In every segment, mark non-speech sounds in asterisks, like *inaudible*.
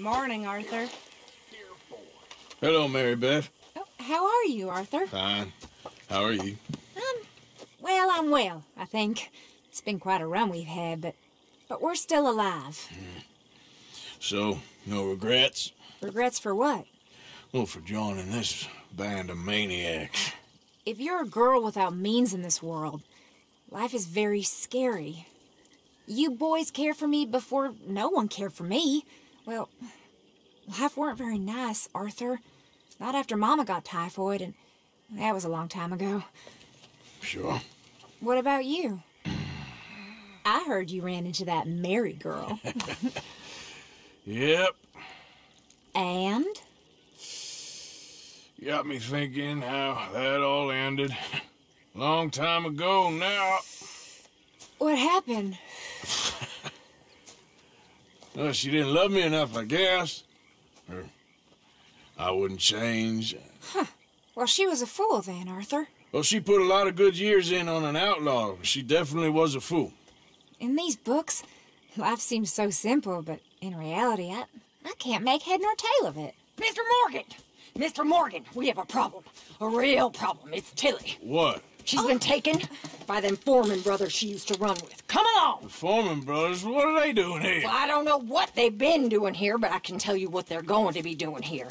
Morning, Arthur. Hello, Mary Beth. Oh, how are you, Arthur? Fine. How are you? Um, well, I'm well, I think. It's been quite a run we've had, but but we're still alive. So, no regrets? Regrets for what? Well, for joining this band of maniacs. If you're a girl without means in this world, life is very scary. You boys care for me before no one cared for me. Well, life weren't very nice, Arthur. Not after Mama got typhoid, and that was a long time ago. Sure. What about you? I heard you ran into that Mary girl. *laughs* Yep. and? Got me thinking how that all ended. Long time ago now. What happened? Well, she didn't love me enough, I guess. Or I wouldn't change. Well, she was a fool then, Arthur. Well, she put a lot of good years in on an outlaw. She definitely was a fool. In these books, life seems so simple, but in reality, I, I can't make head nor tail of it. Mr. Morgan! Mr. Morgan, we have a problem. A real problem. It's Tilly. What? She's been oh. taken by them Foreman brothers she used to run with. Come along! The Foreman brothers, what are they doing here? Well, I don't know what they've been doing here, but I can tell you what they're going to be doing here.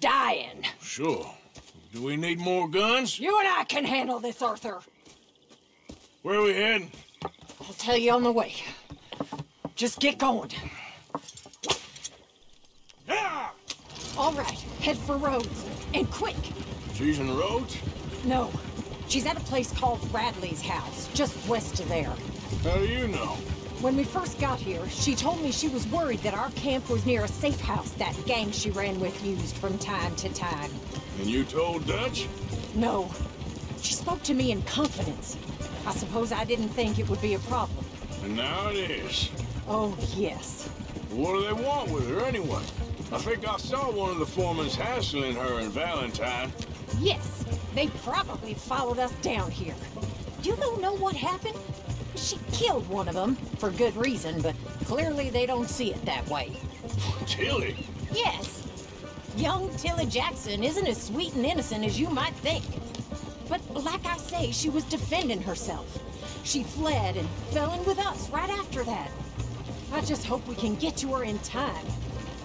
Dying. Sure. Do we need more guns? You and I can handle this, Arthur. Where are we heading? I'll tell you on the way. Just get going. Yeah! All right, head for Rhodes. And quick. She's in the Rhodes? No, she's at a place called Radley's house, just west of there. How do you know? When we first got here, she told me she was worried that our camp was near a safe house that gang she ran with used from time to time. And you told Dutch? No. She spoke to me in confidence. I suppose I didn't think it would be a problem. And now it is. Oh, yes. What do they want with her anyway? I think I saw one of the foremans hassling her and Valentine. Yes, they probably followed us down here. You don't know what happened? She killed one of them, for good reason, but clearly they don't see it that way. Tilly? Yes. Young Tilly Jackson isn't as sweet and innocent as you might think. But like I say, she was defending herself. She fled and fell in with us right after that. I just hope we can get to her in time.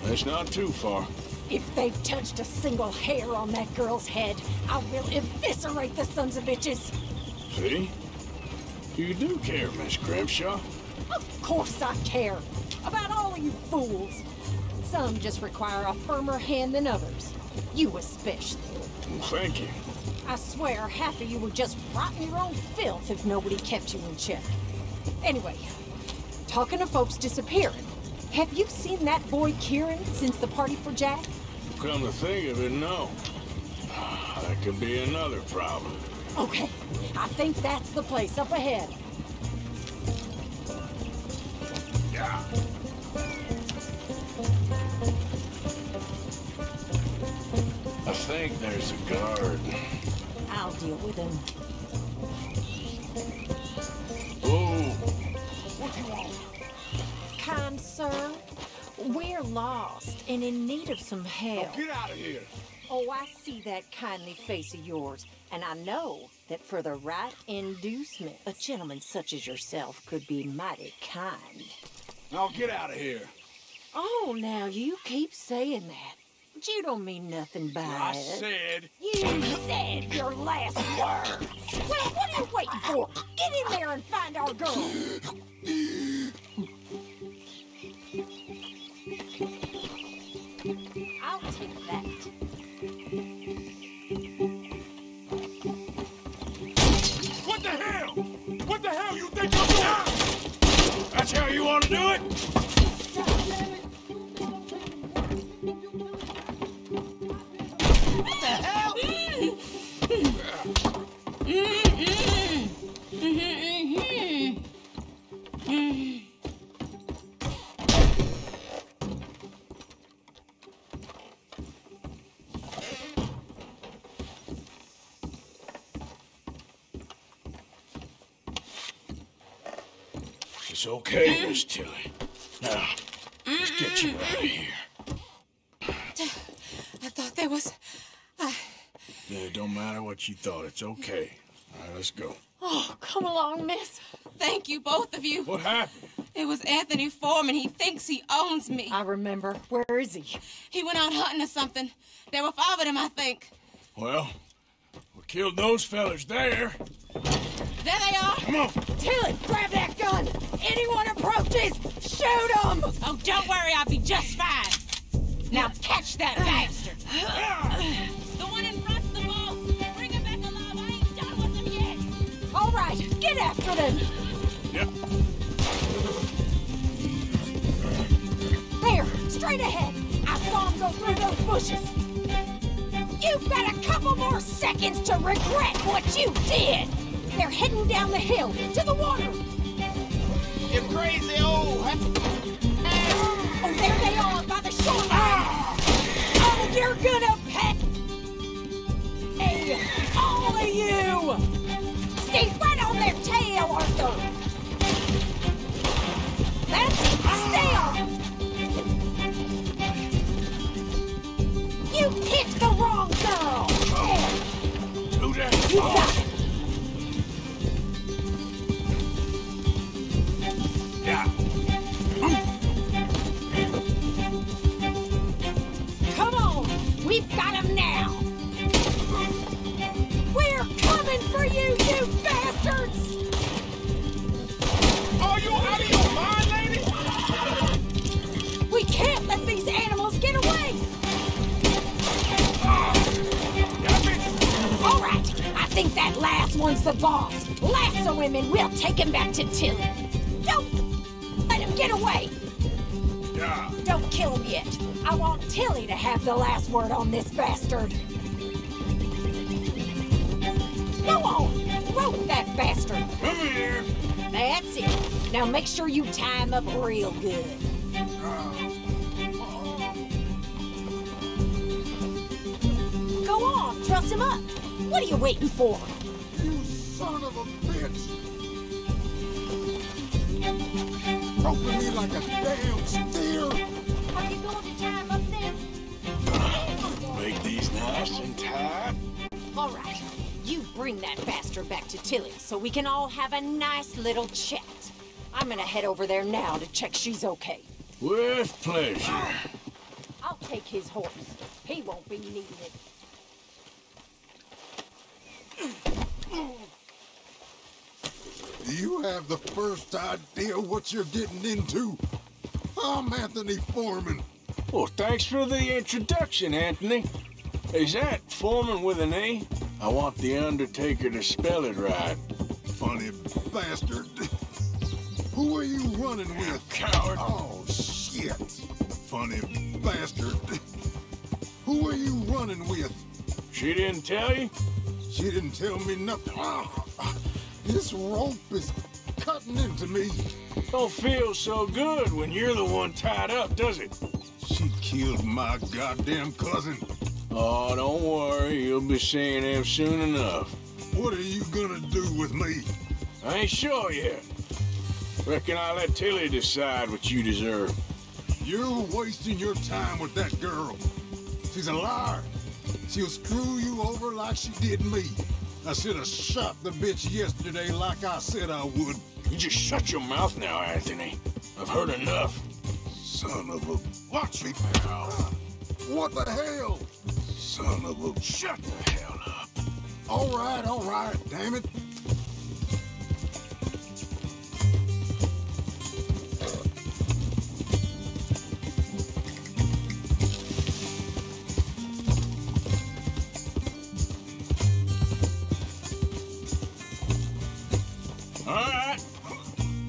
That's not too far. If they've touched a single hair on that girl's head, I will eviscerate the sons of bitches. See? You do care, Miss Grimshaw. Of course I care. About all of you fools. Some just require a firmer hand than others. You especially. Thank you. I swear half of you would just rot in your own filth if nobody kept you in check. Anyway, talking of folks disappearing, have you seen that boy Kieran since the party for Jack? Come to think of it, no. That could be another problem. Okay, I think that's the place up ahead. Yeah. I think there's a guard. I'll deal with him. Lost and in need of some help. Oh, Get out of here. Oh, I see that kindly face of yours, and I know that for the right inducement, a gentleman such as yourself could be mighty kind. Now get out of here. Oh, now you keep saying that. But you don't mean nothing by I it. said. You said your last word. Well, what are you waiting for? Get in there and find our girl. *laughs* That. What the hell? What the hell you think you're doing? That's how you want to do it? It's okay. Hmm? Miss Tilly. Now, let's get you hmm. out of here. I thought there was... I... Yeah, it don't matter what you thought. It's okay. All right, let's go. Oh, come along, miss. Thank you, both of you. What happened? It was Anthony Foreman. He thinks he owns me. I remember. Where is he? He went out hunting or something. There were five of them, I think. Well, we killed those fellas there. There they are. Come on. Tilly, grab that Oh, don't worry, I'll be just fine. Now catch that bastard. the one in front's the boss. Bring him back alive. I ain't done with him yet. All right, get after them! Yep. There, straight ahead. I saw him go through those bushes. You've got a couple more seconds to regret what you did. They're heading down the hill to the water. You crazy old. Oh, there they are by the shoreline. Oh, you're gonna pay. Hey, all of you. We've got him now! We're coming for you, you bastards! Are you out of your mind, lady? We can't let these animals get away! All right, I think that last one's the boss. Lasso him and we'll take him back to Tilly. Don't let him get away! Don't kill him yet. I want Tilly to have the last word on this bastard. Go on, rope that bastard. Come here. That's it. Now make sure you tie him up real good. Go on, truss him up. What are you waiting for? You son of a bitch! Roping me like a damn steer! Are you going to tie him up then? Make these nice and tight. All right, you bring that bastard back to Tilly so we can all have a nice little chat. I'm gonna head over there now to check she's okay. With pleasure. I'll take his horse. He won't be. Do you have the first idea what you're getting into? I'm Anthony Foreman. Well, thanks for the introduction, Anthony. Is that Foreman with an A? I want the Undertaker to spell it right. Funny bastard. Who are you running with? Coward. Oh, shit. Funny bastard. Who are you running with? She didn't tell you? She didn't tell me nothing. Ah, this rope is cutting into me. Don't feel so good when you're the one tied up, does it? She killed my goddamn cousin. Oh, don't worry. You'll be seeing him soon enough. What are you gonna do with me? I ain't sure yet. Reckon I'll let Tilly decide what you deserve. You're wasting your time with that girl. She's a liar. She'll screw you over like she did me. I should have shot the bitch yesterday like I said I would. You just shut your mouth now, Anthony. I've heard enough. Son of a... Watch me now. What the hell? Son of a... Shut the hell up. All right, all right, damn it.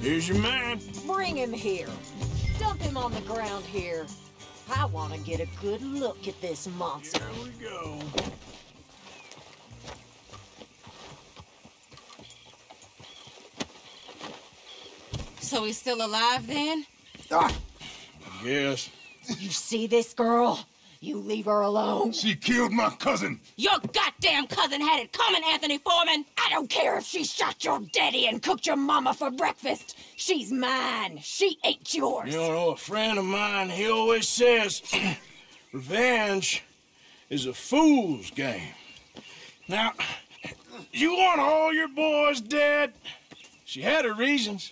Here's your man. Bring him here. Dump him on the ground here. I want to get a good look at this monster. Here we go. So he's still alive then? Yes. You see this girl? You leave her alone. She killed my cousin. Your goddamn cousin had it coming, Anthony Foreman! I don't care if she shot your daddy and cooked your mama for breakfast. She's mine. She ate yours. You know, a friend of mine, he always says, *clears throat* revenge is a fool's game. Now, you want all your boys dead? She had her reasons.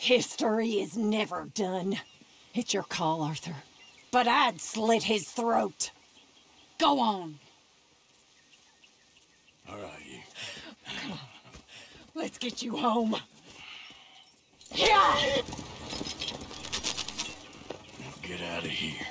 History is never done. It's your call, Arthur. But I'd slit his throat. Go on. All right, you. Let's get you home. Yeah! Get out of here.